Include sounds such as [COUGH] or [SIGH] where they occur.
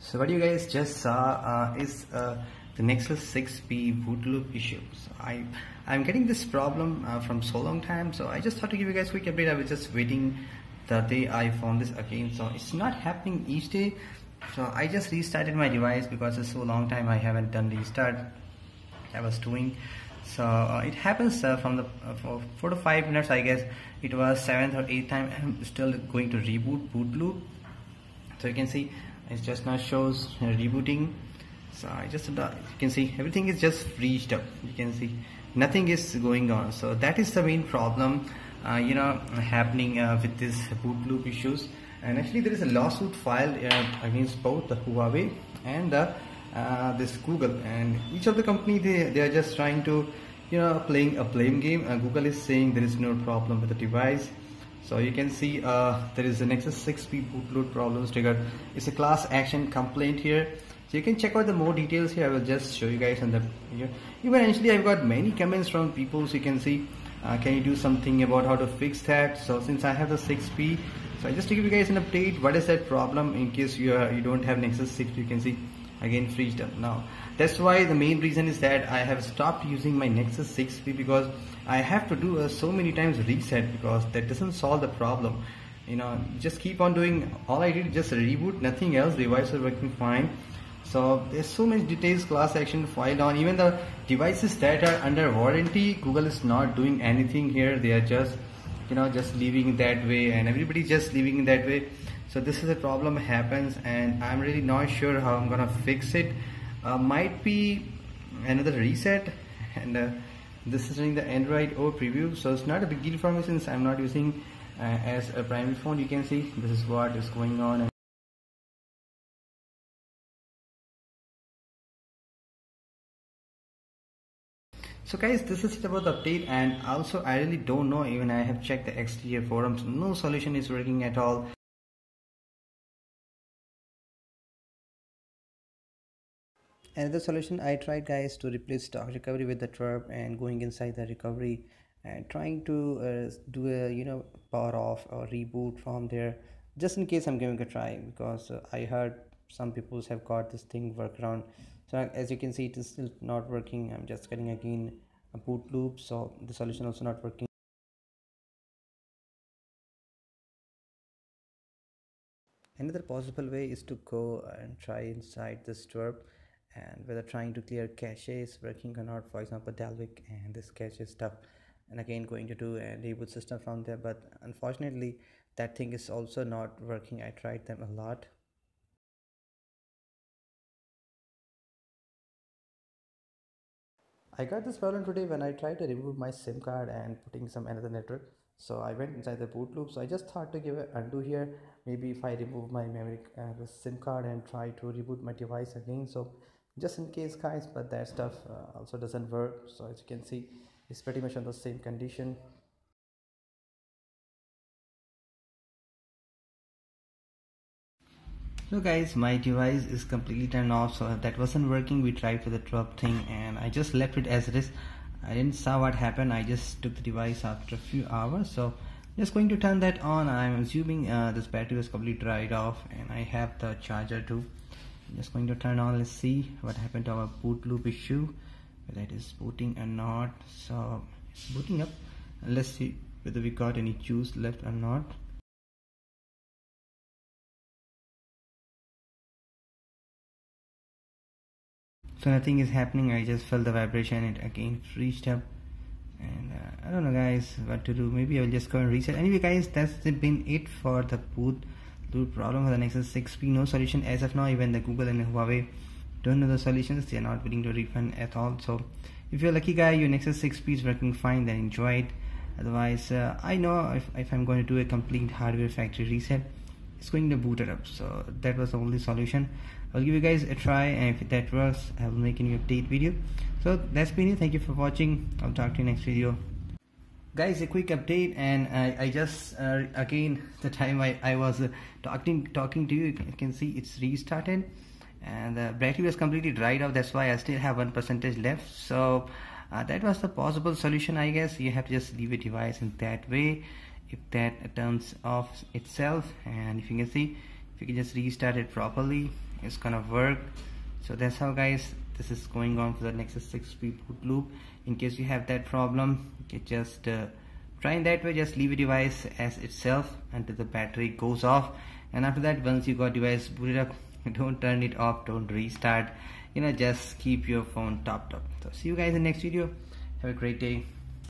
So what you guys just saw uh, is uh, the Nexus 6P boot loop issue. So I, I'm getting this problem uh, from so long time. So I just thought to give you guys quick update. I was just waiting the day I found this again. So it's not happening each day. So I just restarted my device because it's so long time I haven't done restart. I was doing. So uh, it happens uh, from the uh, for four to five minutes. I guess it was seventh or eighth time. I'm still going to reboot boot loop. So you can see it just now shows uh, rebooting. So I just uh, you can see everything is just freezed up. You can see nothing is going on. So that is the main problem uh, you know happening uh, with this boot loop issues. And actually there is a lawsuit filed uh, against both the Huawei and the uh, this Google. And each of the company they, they are just trying to you know playing a blame game. Google is saying there is no problem with the device so you can see uh, there is a Nexus 6P bootloop problems triggered. It's a class action complaint here. So you can check out the more details here. I will just show you guys on the. Even actually I've got many comments from people so you can see uh, can you do something about how to fix that. So since I have the 6P so I just to give you guys an update what is that problem in case you, are, you don't have Nexus 6 you can see again freezed up now that's why the main reason is that I have stopped using my Nexus 6P because I have to do uh, so many times reset because that doesn't solve the problem. You know just keep on doing. All I did just reboot nothing else. Device is working fine. So there's so many details class action filed on. Even the devices that are under warranty Google is not doing anything here. They are just you know just leaving that way and everybody just leaving that way. So this is a problem happens and I'm really not sure how I'm gonna fix it might be another reset. And uh, this is running the Android O preview. So it's not a big deal for me since I'm not using uh, as a primary phone you can see. This is what is going on. So guys, this is it about the update. And also I really don't know. Even I have checked the XDA forums, no solution is working at all. Another solution I tried guys to replace stock recovery with the TWRP and going inside the recovery and trying to uh, do a you know power off or reboot from there just in case I'm giving a try because uh, I heard some people have got this thing workaround so as you can see it is still not working. I'm just getting again a boot loop so the solution also not working. Another possible way is to go and try inside this TWRP and whether trying to clear caches working or not for example Dalvik and this cache stuff and again going to do a reboot system from there. But unfortunately that thing is also not working. I tried them a lot. I got this problem today when I tried to remove my SIM card and putting some another network. So I went inside the boot loop. So I just thought to give an undo here. Maybe if I remove my memory uh, SIM card and try to reboot my device again. So just in case guys but that stuff uh, also doesn't work. So as you can see it's pretty much on the same condition. So guys my device is completely turned off so that wasn't working. We tried for the drop thing and I just left it as it is. I didn't saw what happened. I just took the device after a few hours. So just going to turn that on. I'm assuming uh, this battery was completely dried off and I have the charger too just going to turn on let's see what happened to our boot loop issue whether it is booting or not. So it's booting up. And let's see whether we got any juice left or not. So nothing is happening. I just felt the vibration. It again reached up. And uh, I don't know guys what to do. Maybe I'll just go and reset. Anyway guys that's been it for the boot the problem for the Nexus 6P no solution as of now even the Google and Huawei don't know the solutions they are not willing to refund at all. So if you're a lucky guy your Nexus 6P is working fine then enjoy it. Otherwise uh, I know if, if I'm going to do a complete hardware factory reset it's going to boot it up. So that was the only solution. I'll give you guys a try and if that works I will make a new update video. So that's been it. Thank you for watching. I'll talk to you next video guys a quick update and I, I just uh, again [LAUGHS] the time I, I was uh, talking talking to you you can see it's restarted and the battery was completely dried out that's why I still have one percentage left so uh, that was the possible solution I guess. You have to just leave a device in that way if that turns off itself and if you can see if you can just restart it properly it's gonna work. So that's how guys this is going on for the Nexus 6 reboot loop. In case you have that problem you just uh, try in that way just leave a device as itself until the battery goes off. And after that once you got device booted up [LAUGHS] don't turn it off don't restart. You know just keep your phone topped up. So see you guys in the next video. Have a great day